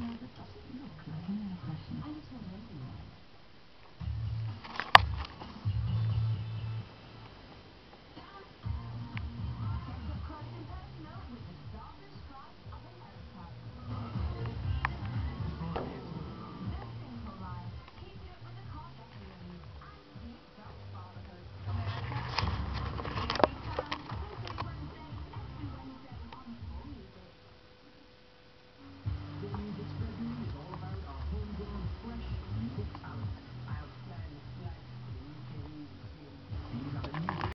No, that doesn't look like